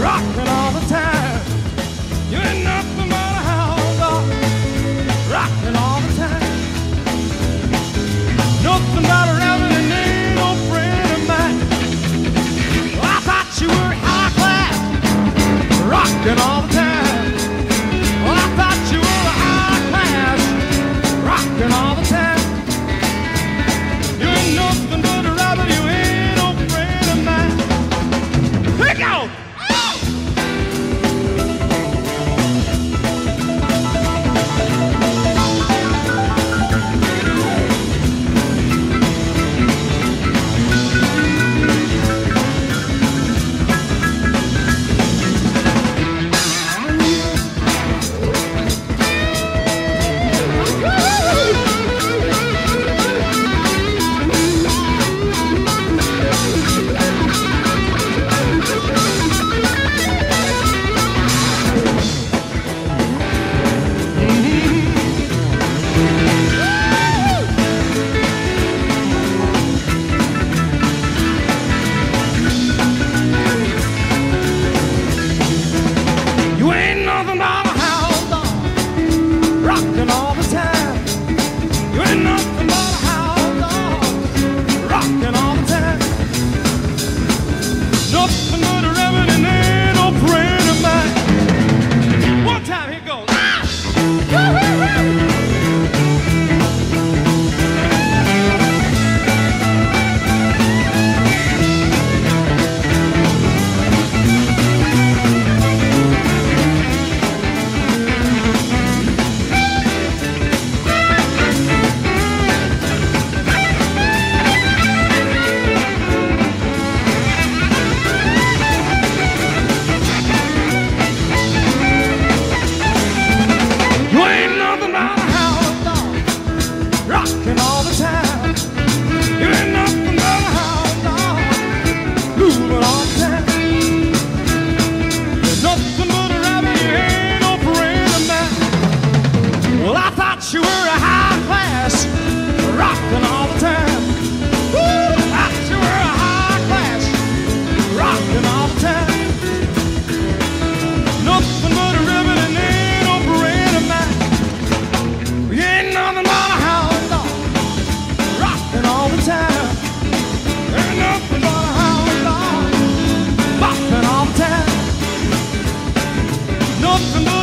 Rock! up and